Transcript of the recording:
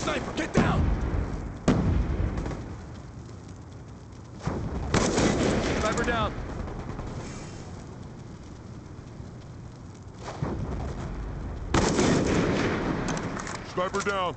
Sniper, get down! Sniper down. Sniper down.